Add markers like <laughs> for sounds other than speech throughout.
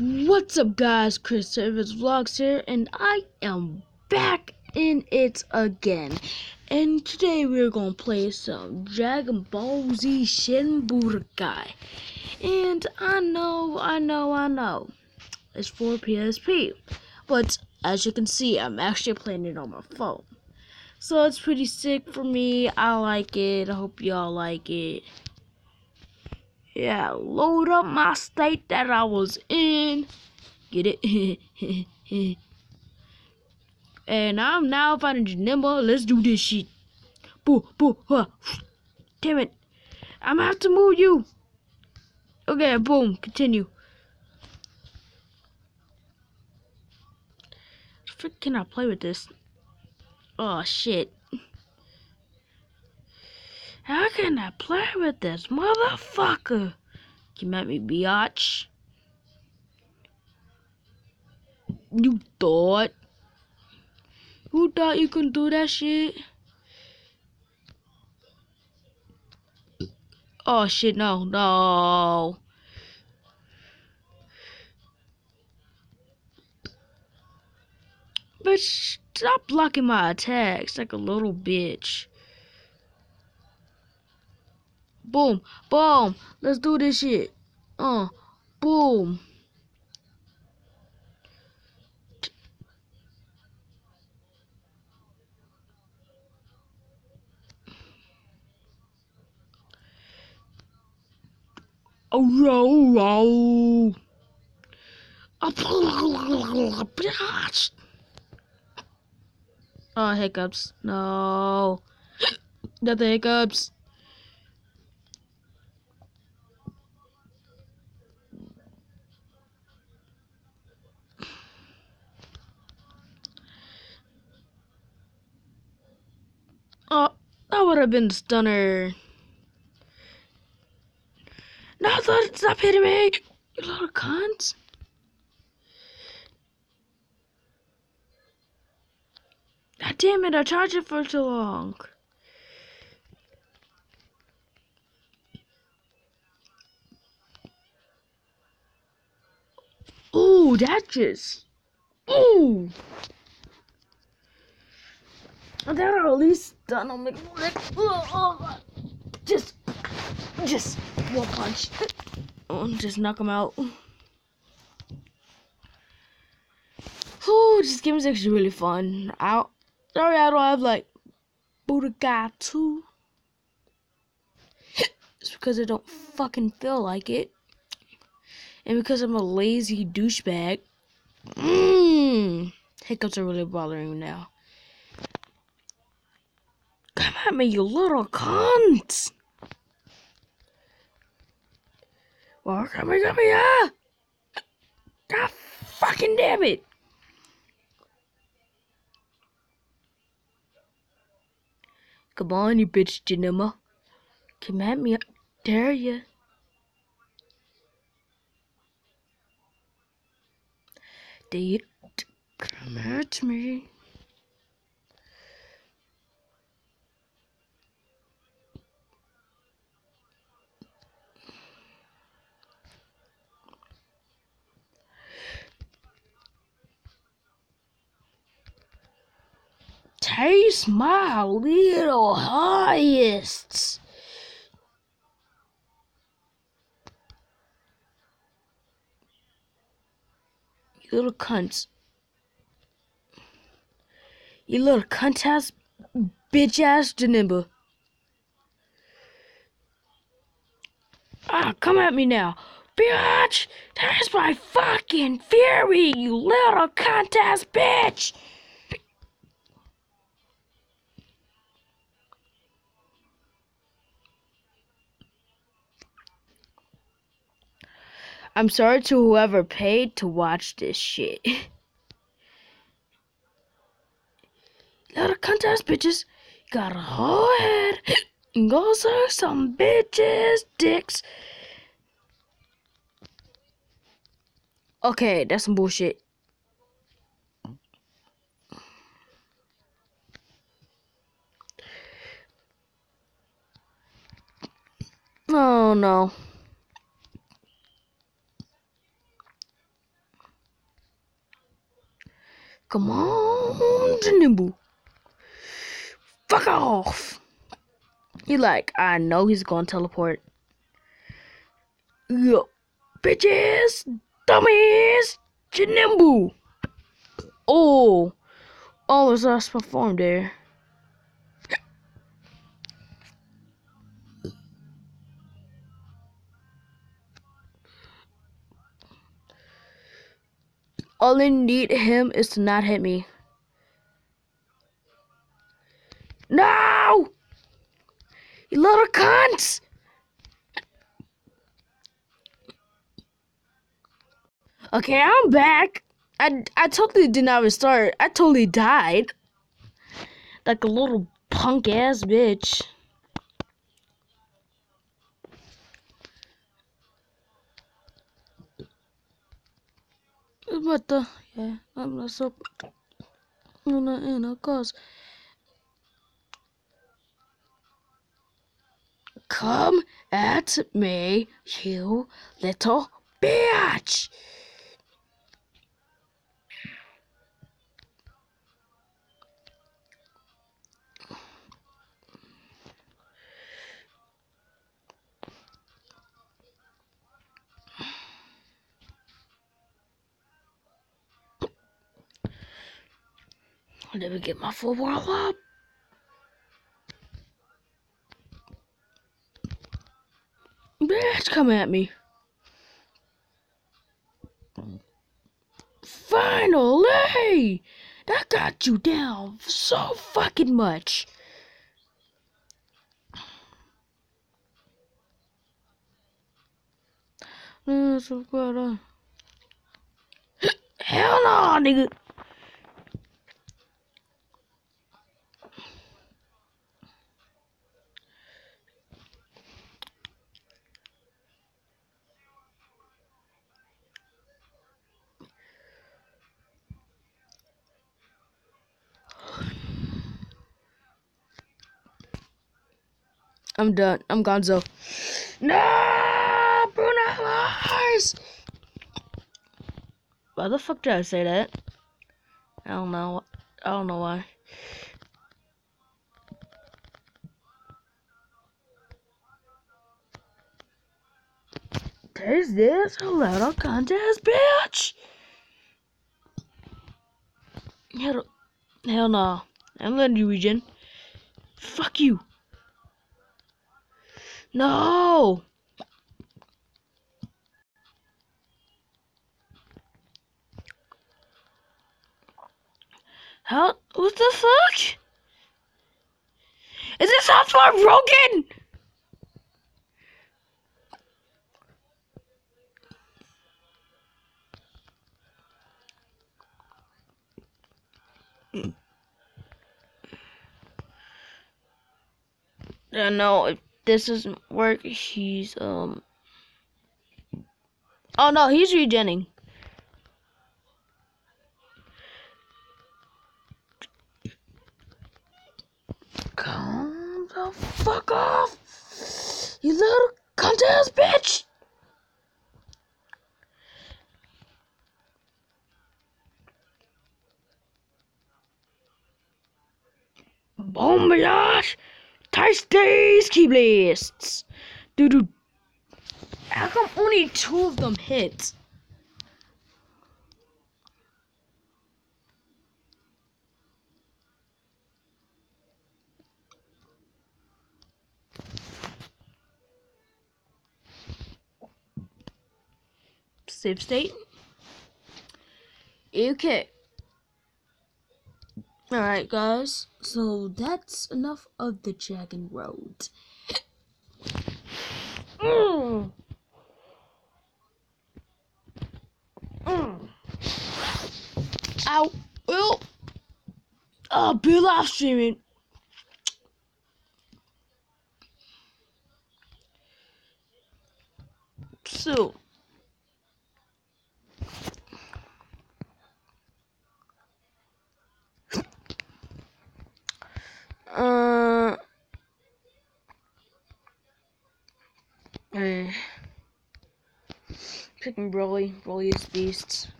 What's up guys, Chris Service Vlogs here, and I am back in it again. And today we're gonna play some Dragon Ball Z Shin Budokai. And I know, I know, I know, it's for PSP. But as you can see, I'm actually playing it on my phone. So it's pretty sick for me. I like it. I hope y'all like it. Yeah, load up my state that I was in. Get it? <laughs> and I'm now finding Janemba. Let's do this shit. Boo, boo, huh. Damn it. I'm gonna have to move you. Okay, boom. Continue. Frick can I play with this? Oh, shit. How can I play with this motherfucker? Come at me, biatch. You thought? Who thought you could do that shit? Oh shit, no, no. But stop blocking my attacks like a little bitch. Boom, boom. Let's do this shit. Uh, boom. Oh, no, Oh, hiccups. No. Not the hiccups. Oh, that would have been stunner. No, stop hitting me, you little cunt. God damn it, I charged it for too long. Ooh, that just. Ooh! That at least done on me. Just. Just. One punch. Oh, just knock him out. Ooh, this game is actually really fun. Out. Sorry, I don't have like Budokai 2. it's because I don't fucking feel like it. And because I'm a lazy douchebag. Mmm. Hiccups are really bothering me now. Come at me, you little cunt! Well, come here, come here! God fucking damn it! Come on, you bitch, Janemba. Come at me, I dare ya. Date, come at me. Taste my little highest. You little cunts. You little cunt ass, bitch ass Janemba. Ah, come at me now. Bitch! That's my fucking fury, you little cunt ass bitch! I'm sorry to whoever paid to watch this shit. lot <laughs> Little contest bitches got a whole head and go suck some bitches dicks. Okay, that's some bullshit. Oh no. Come mm. on, Janemba. Fuck off. He like, I know he's gonna teleport. Yo, bitches, dummies, Janemba. Oh, almost lost my form there. All I need him is to not hit me. No! You little cunts! Okay, I'm back. I, I totally did not restart. I totally died. Like a little punk ass bitch. What the? Yeah, I'm not so. I'm not in a cause. Come at me, you little bitch! Let me get my full world up. Bitch, come at me. Finally! That got you down so fucking much. Hell no, nigga. I'm done. I'm gonzo. No! Bruno Mars! Why the fuck did I say that? I don't know. I don't know why. Taste this a little contest, bitch! Hell, hell no. I'm letting you regen. Fuck you. No! How? What the fuck? Is this software broken? Yeah, no, if this doesn't work, he's, um... Oh, no, he's regenning. Come the fuck off! You little cunt-ass bitch! Bon voyage! Tasty ki blasts! Dude, how come only two of them hit? Save state. Okay. Alright, guys. So that's enough of the Dragon Road. mm. Mm. Ow. Oh. Oh, be live streaming. So. Uh, uh, picking Broly. Broly is beast.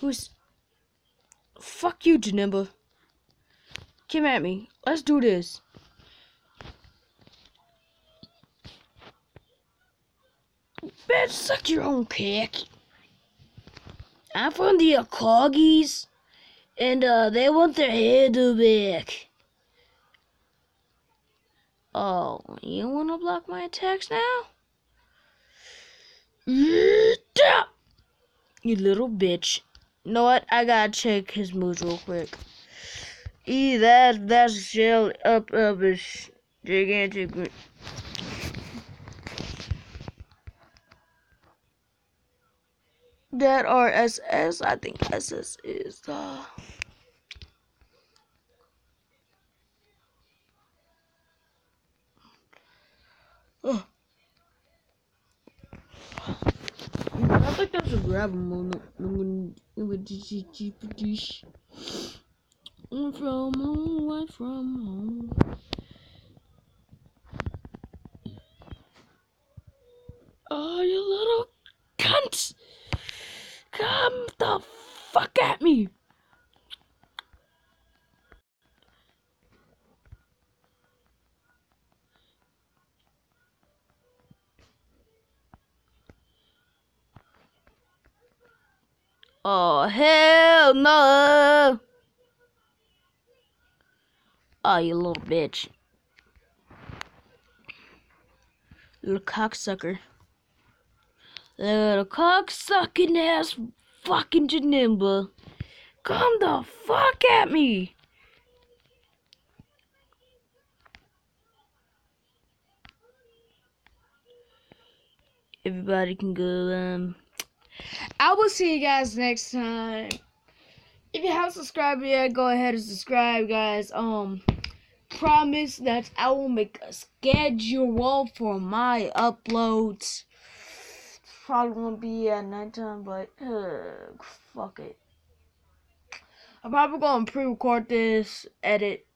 Who's Fuck you, Janemba. Come at me. Let's do this. Bitch, suck your own kick. I'm from the Corgis, and uh, they want their hair back. Oh, you wanna block my attacks now? You little bitch. You know what? I gotta check his moves real quick. E that that's shell up of his gigantic that RSS I think SS is the Oh. I think that's a grab moment. Gonna dish. I'm from home, I'm from home. Oh, you little cunt! Come the fuck at me! Oh, hell no! Oh, you little bitch. Little cocksucker. Little cocksucking ass fucking Janemba. Come the fuck at me! Everybody can go, um... I will see you guys next time. If you haven't subscribed yet, go ahead and subscribe, guys. Um, promise that I will make a schedule for my uploads. Probably won't be at nighttime, but uh, fuck it. I'm probably gonna pre-record this, edit.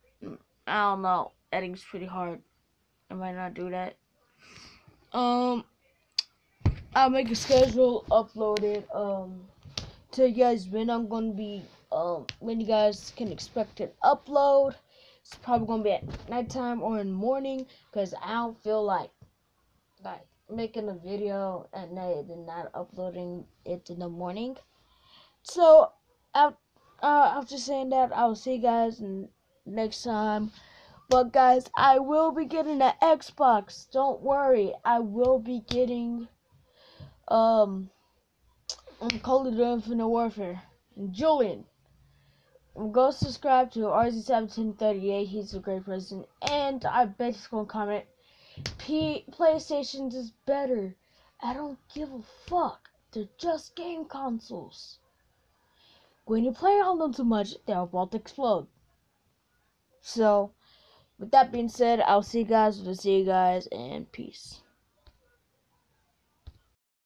I don't know. Editing's pretty hard. I might not do that. Um, I'll make a schedule, upload it, um, tell you guys when I'm gonna be, um, when you guys can expect an upload. It's probably gonna be at nighttime or in the morning, cause I don't feel like, like making a video at night and not uploading it in the morning. So, uh, after saying that, I'll see you guys next time. But guys, I will be getting an Xbox. Don't worry, I will be getting um, Call of Duty Infinite Warfare. Julian, go subscribe to RZ1738. He's a great person. And I bet he's to comment, P PlayStation is better. I don't give a fuck. They're just game consoles. When you play on them too much, they're about to explode. So, with that being said, I'll see you guys. I'll see you guys, and peace.